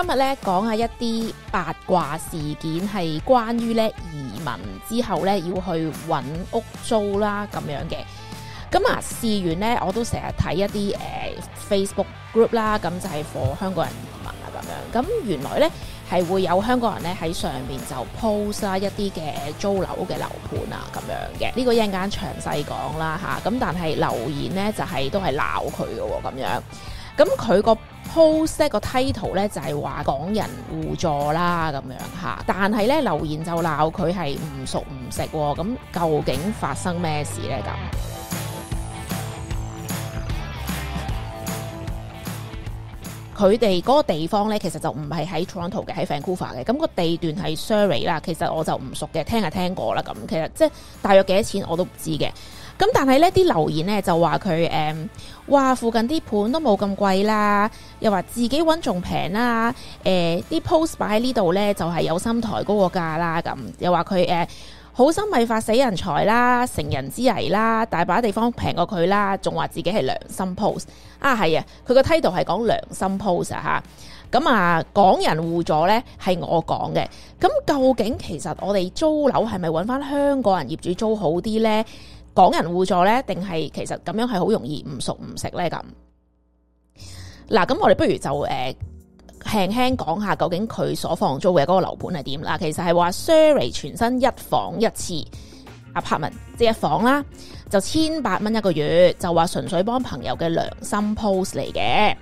今日咧講下一啲八卦事件，係關於咧移民之後咧要去揾屋租啦咁樣嘅。咁啊，事完咧我都成日睇一啲诶、Facebook group 啦，咁就係 for 香港人移民啊咁樣。咁原來咧係會有香港人咧喺上面就 post 啦一啲嘅租樓嘅樓盤啊咁樣嘅。呢、個一陣間詳細講啦吓，咁但係留言咧就係、都係鬧佢嘅喎咁樣。咁佢個 post 個 title 咧就係話港人互助啦咁樣嚇，但係咧留言就鬧佢係唔熟唔識喎，咁究竟發生咩事咧咁？佢哋嗰個地方咧，其實就唔係喺 Toronto 嘅，喺 Vancouver 嘅。咁、個地段係 Surrey 啦，其實我就唔熟嘅，聽係聽過啦。咁其實即係大約幾多錢我都唔知嘅。咁但係呢啲留言咧就話佢誒，哇附近啲盤都冇咁貴啦，又話自己揾仲平啦，誒、啲 post 擺喺呢度咧就係有心抬高個價啦，咁。又話佢诶好心咪發死人財啦，成人之危啦，大把地方平過佢啦，仲話自己係良心 post 啊，係啊，佢個 title 係講良心 post 啊，咁啊港人互助咧係我講嘅，咁究竟其實我哋租樓係咪揾翻香港人業主租好啲咧？港人互助呢，定系其实咁样系好容易唔熟唔食呢？咁？嗱，咁我哋不如就诶、呃、輕輕講下究竟佢所放租嘅嗰個樓盤係點啦。其实系话 Surrey 全新一房一廁 apartment，即系一房啦，就千八蚊一個月，就話純粹幫朋友嘅良心 post 嚟嘅。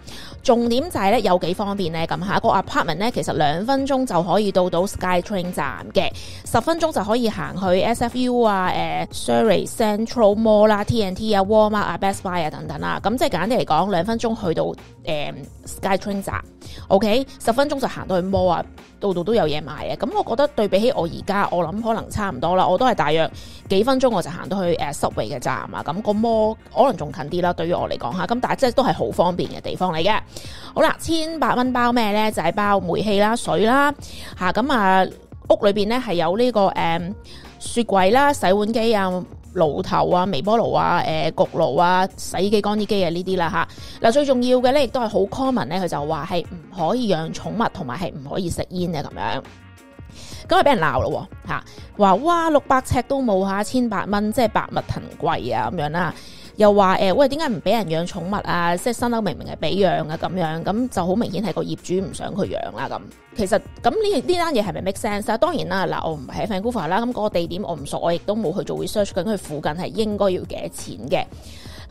重點就係咧有幾方便咧，咁下個 apartment 咧，其實兩分鐘就可以到到 SkyTrain 站嘅，十分鐘就可以行去 SFU 啊、誒、呃、Surrey Central Mall 啦、TNT 啊、Walmart 啊、Best Buy 啊等等啦。咁即係簡單啲嚟講，兩分鐘去到誒、SkyTrain 站，OK，十分鐘就行到去 Mall 啊，度度都有嘢賣嘅。咁我覺得對比起我而家，我諗可能差唔多啦。我都係大約幾分鐘我就行到去誒 Subway 嘅站啊。咁、個 Mall 可能仲近啲啦，對於我嚟講嚇。咁但係即係都係好方便嘅地方嚟嘅。好啦，千八蚊包咩呢？就係、包煤氣啦、水啦，吓咁啊屋裏邊呢係有呢、個誒、嗯雪櫃啦、洗碗機啊、爐頭啊、微波爐啊、誒、焗爐啊、洗衣機、乾衣機啊呢啲啦吓。嗱最重要嘅呢，亦都係好 common 呢，佢就話係唔可以養寵物，同埋係唔可以食煙嘅咁樣。咁啊俾人鬧咯喎嚇，話哇六百尺都冇下千八蚊，即係百物騰貴啊咁樣啦。又話誒、呃喂，點解唔俾人養寵物啊？即係新樓明明係俾養啊咁樣，咁就好明顯係個業主唔想佢養啦咁。其實咁呢呢單嘢係咪 make sense 啊？當然啦，嗱我唔係喺 Vancouver 啦，咁嗰個地點我唔熟，我亦都冇去做 research，咁佢附近係應該要幾多錢嘅。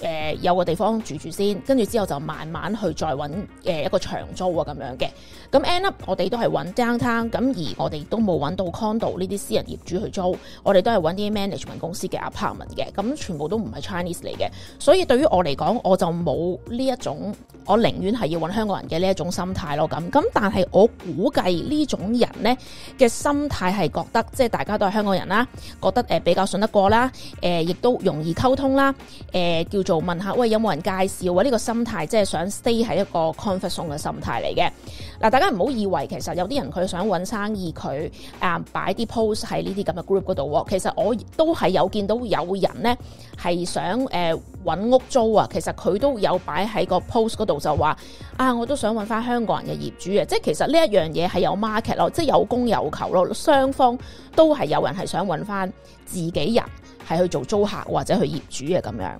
誒、有個地方住住先，跟住之後就慢慢去再揾誒、一個長租啊咁樣嘅。咁 end up 我哋都係揾 downtown，咁而我哋都冇揾到 condo 呢啲私人業主去租，我哋都係揾啲 management 公司嘅 apartment 嘅，咁全部都唔係 Chinese 嚟嘅。所以對於我嚟講，我就冇呢一種，我寧願係要揾香港人嘅呢一種心態咯。咁咁，但係我估計呢種人呢嘅心態係覺得，即係大家都係香港人啦，覺得誒、比較信得過啦，誒、亦都容易溝通啦，誒、叫做問下喂有冇人介紹啊？呢、個心態即係想 stay 喺一個 comfort zone 嘅心態嚟嘅。嗱，大家唔好以為其實有啲人佢想揾生意，佢啊擺啲 post 喺呢啲咁嘅 group 嗰度。其實我都係有見到有人呢係想誒揾、屋租啊，其實佢都有擺喺個 post 嗰度就話啊，我都想揾翻香港人嘅業主啊。即係其實呢一樣嘢係有 market 咯，即係有供有求咯，雙方都係有人係想揾翻自己人係去做租客或者去業主嘅咁樣。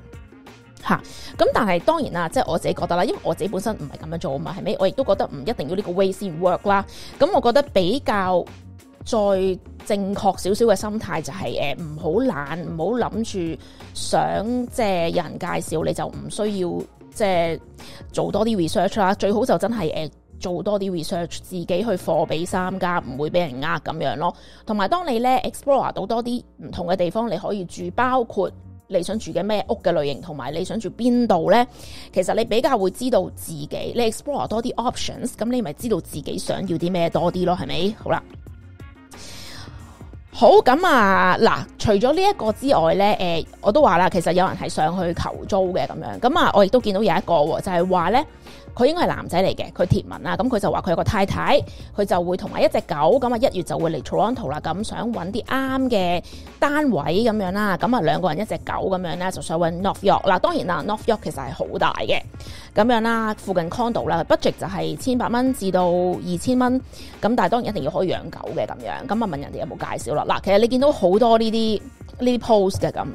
嚇，咁但係當然啦，即係我自己覺得啦，因為我自己本身唔係咁樣做啊嘛，係咪？我亦都覺得唔一定要呢個 way 先 work 啦。咁我覺得比較再正確少少嘅心態就係誒唔好懶，唔好諗住想即係有人介紹你就唔需要即係做多啲 research 啦。最好就真係誒。做多啲 research，自己去貨比三家，唔會俾人呃咁樣咯。同埋當你咧 explore 到多啲唔同嘅地方，你可以住，包括你想住嘅咩屋嘅類型，同埋你想住邊度呢？其實你比較會知道自己，你 explore 多啲 options，咁你咪知道自己想要啲咩多啲咯，係咪？好啦。好咁啊！嗱，除咗呢一個之外咧，誒、我都話啦，其實有人係上去求租嘅咁樣。咁啊，我亦都見到有一個就係話咧，佢應該係男仔嚟嘅，佢貼文啦。咁佢就話佢有個太太，佢就會同埋一隻狗。咁啊，一月就會嚟 Toronto 啦。咁想揾啲啱嘅單位咁樣啦。咁啊，兩個人一隻狗咁樣咧，就想揾 North York。嗱，當然啦，North York 其實係好大嘅。咁樣啦，附近 condo 啦，budget 就係千八蚊至到二千蚊。咁但係當然一定要可以養狗嘅咁樣。咁啊，問人哋有冇介紹嗱，其實你見到好多呢啲呢啲 post 嘅咁。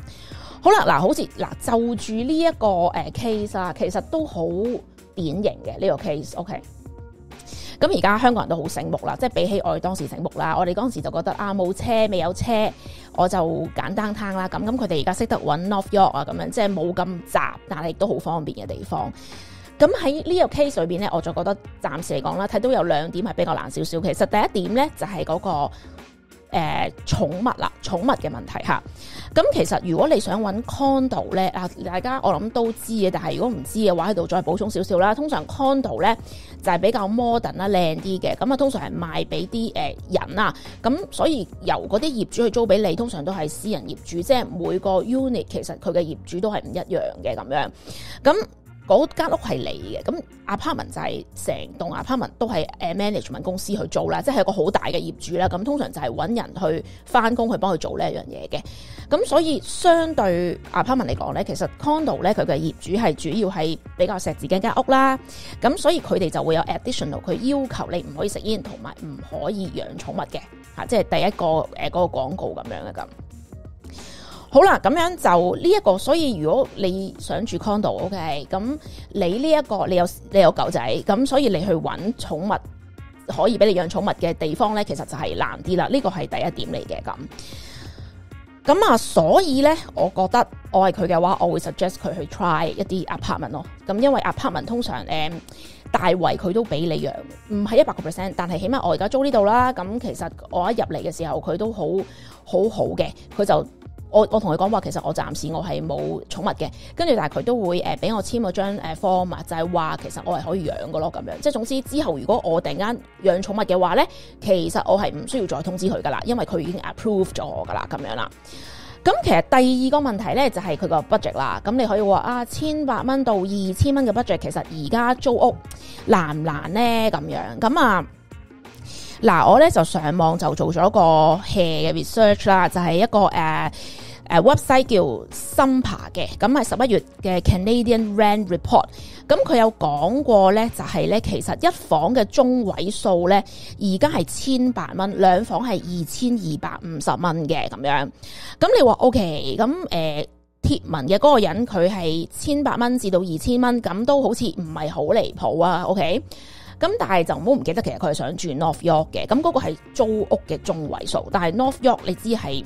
好啦，嗱，好似嗱就住呢一個誒 case 啊，其實都好典型嘅呢個 case。OK。咁而家香港人都好醒目啦，即係比起我哋當時醒目啦。我哋嗰陣時就覺得啊，冇車未有車，我就簡單攤啦。咁咁佢哋而家識得揾 North York 啊，咁樣即係冇咁雜，但係亦都好方便嘅地方。咁喺呢個 case 裏邊咧，我就覺得暫時嚟講啦，睇到有兩點係比較難少少。其實第一點咧就係嗰個誒寵物啦，寵物嘅問題嚇。咁其實如果你想揾 condo 咧，啊大家我諗都知嘅，但係如果唔知嘅話，喺度再補充少少啦。通常 condo 咧就係比較 modern 啦、靚啲嘅，咁啊通常係賣俾啲誒人啊，咁所以由嗰啲業主去租俾你，通常都係私人業主，即係每個 unit 其實佢嘅業主都係唔一樣嘅咁樣，咁。嗰間屋係你嘅，咁 apartment 就係成棟 apartment 都係 management 公司去做啦，即係一個好大嘅業主啦。咁通常就係揾人去翻工去幫佢做呢一樣嘢嘅。咁所以相對 apartment 嚟講咧，其實 condo 咧佢嘅業主係主要係比較錫自己間屋啦。咁所以佢哋就會有 additional，佢要求你唔可以食煙同埋唔可以養寵物嘅嚇，即係第一個誒嗰個廣告咁樣嘅咁。好啦，咁樣就呢、一個，所以如果你想住 condo，OK，咁你呢、一個你有你有狗仔，咁所以你去揾寵物可以俾你養寵物嘅地方呢，其實就係難啲啦。呢個係第一點嚟嘅咁。咁啊，所以呢，我覺得我係佢嘅話，我會 suggest 佢去 try 一啲 apartment 咯。咁因為 apartment 通常誒、嗯、大圍佢都俾你養，唔係一百個 percent，但係起碼我而家租呢度啦。咁其實我一入嚟嘅時候，佢都好好好嘅，佢就。我我同佢講話，其實我暫時我係冇寵物嘅，跟住但係佢都會誒俾、我簽嗰張誒 form 啊，就係話其實我係可以養嘅咯，咁樣即係總之之後如果我突然間養寵物嘅話咧，其實我係唔需要再通知佢噶啦，因為佢已經 approve 咗我噶啦，咁樣啦。咁其實第二個問題咧就係佢個 budget 啦。咁你可以話啊，千八蚊到二千蚊嘅 budget，其實而家租屋難唔難咧？咁樣咁啊，嗱我咧就上網就做咗個 hea 嘅 research 啦，就係、一個誒。誒 website 叫 Sumpa 嘅，咁係十一月嘅 Canadian Rent Report，咁佢有講過咧，就係咧其實一房嘅中位數咧，而家係千八蚊，兩房係二千二百五十蚊嘅咁樣。咁你話 OK，咁誒貼文嘅嗰個人佢係千八蚊至到二千蚊，咁都好似唔係好離譜啊。OK，咁但係就唔好唔記得，其實佢係想住 North York 嘅，咁嗰個係租屋嘅中位數，但係 North York 你知係。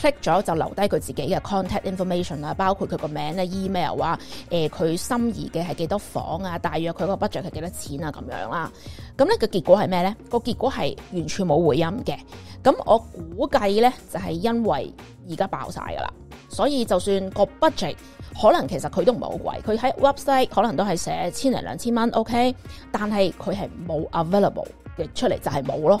click 咗就留低佢自己嘅 contact information 啊，包括佢个名咧、email 啊，誒佢心儀嘅係幾多房啊，大約佢個 budget 係幾多錢啊咁樣啦。咁咧個結果係咩咧？個結果係完全冇回音嘅。咁我估計咧就係因為而家爆晒噶啦，所以就算個 budget 可能其實佢都唔係好貴，佢喺 website 可能都係寫千零兩千蚊，OK，但係佢係冇 available 嘅出嚟就係冇咯，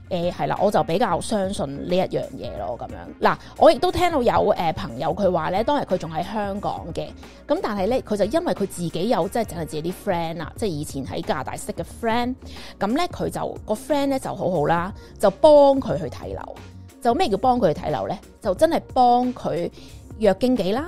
誒、係啦，我就比較相信呢一樣嘢咯，咁樣嗱，我亦都聽到有誒、朋友佢話咧，當日佢仲喺香港嘅，咁但係咧佢就因為佢自己有即係淨係自己啲 friend 啦，即係以前喺加拿大識嘅 friend，咁咧佢就個 friend 咧就好好啦，就幫佢去睇樓，就咩叫幫佢去睇樓咧？就真係幫佢約經紀啦。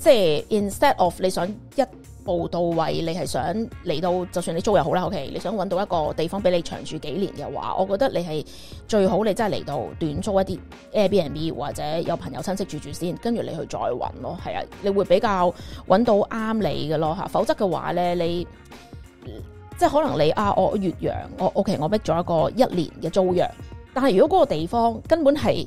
即係 instead of 你想一步到位，你係想嚟到，就算你租又好啦，OK，你想揾到一個地方俾你長住幾年嘅話，我覺得你係最好你真係嚟到短租一啲 Airbnb 或者有朋友親戚住住先，跟住你去再揾咯，係啊，你會比較揾到啱你嘅咯嚇，否則嘅話呢，你即係可能你啊，我越洋，我 OK，我逼咗一個一年嘅租約，但係如果嗰個地方根本係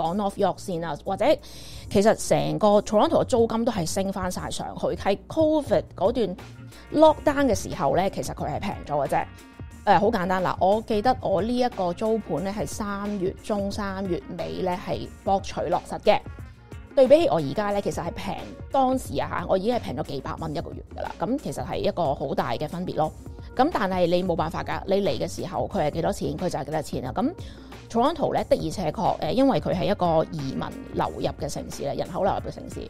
講 North York 先啦，或者其實成個 Toronto 嘅租金都係升翻晒上去，喺 Covid 嗰段。lockdown 嘅時候咧，其實佢係平咗嘅啫。誒、好簡單啦，我記得我呢一個租盤咧係三月中三月尾咧係博取落實嘅。對比起我而家咧，其實係平當時啊嚇，我已經係平咗幾百蚊一個月噶啦。咁其實係一個好大嘅分別咯。咁但係你冇辦法㗎，你嚟嘅時候佢係幾多錢，佢就係幾多錢啦。咁 Toronto 咧的而且確誒，因為佢係一個移民流入嘅城市咧，人口流入嘅城市。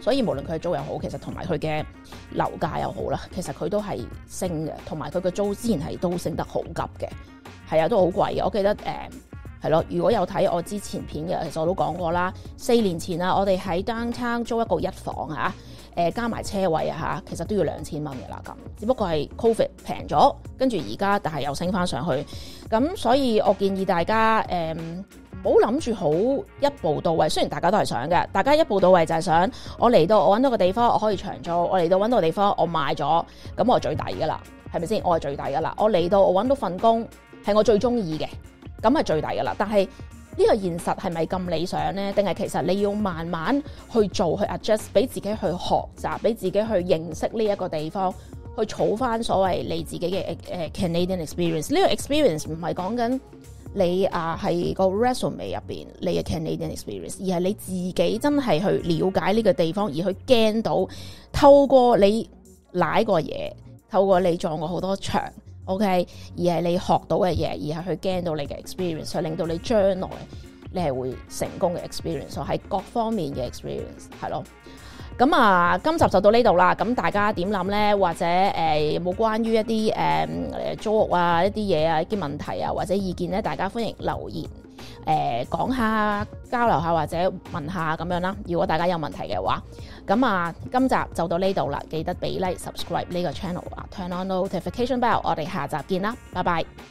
所以無論佢租又好，其實同埋佢嘅樓價又好啦，其實佢都係升嘅，同埋佢嘅租之前係都升得好急嘅，係啊，都好貴嘅。我記得誒係咯，如果有睇我之前片嘅，其實我都講過啦。四年前啊，我哋喺 downtown 租一個一房嚇，誒加埋車位啊嚇，其實都要兩千蚊嘅啦咁。只不過係 Covid 平咗，跟住而家但係又升翻上去。咁所以我建議大家誒。嗯唔好諗住好一步到位，雖然大家都係想嘅，大家一步到位就係想我嚟到我揾到個地方我可以長租，我嚟到揾到個地方我買咗，咁我係最抵噶啦，係咪先？我係最抵噶啦，我嚟到我揾到份工係我最中意嘅，咁係最抵噶啦。但係呢個現實係咪咁理想呢？定係其實你要慢慢去做去 adjust，俾自己去學習，俾自己去認識呢一個地方，去儲翻所謂你自己嘅誒 Canadian experience。呢個 experience 唔係講緊。你啊，係個 resume 入邊你嘅 Canadian experience，而係你自己真係去了解呢個地方，而去驚到透過你舐過嘢，透過你撞過好多牆，OK，而係你學到嘅嘢，而係去驚到你嘅 experience，去令到你將來你係會成功嘅 experience，係各方面嘅 experience，係咯。咁啊，今集就到呢度啦。咁大家點諗呢？或者誒有冇關於一啲誒、租屋啊一啲嘢啊一啲問題啊或者意見呢？大家歡迎留言誒、呃、講下交流下或者問下咁樣啦。如果大家有問題嘅話，咁啊今集就到呢度啦。記得俾 like subscribe 呢個 channel 啊，turn on notification bell。我哋下集見啦，拜拜。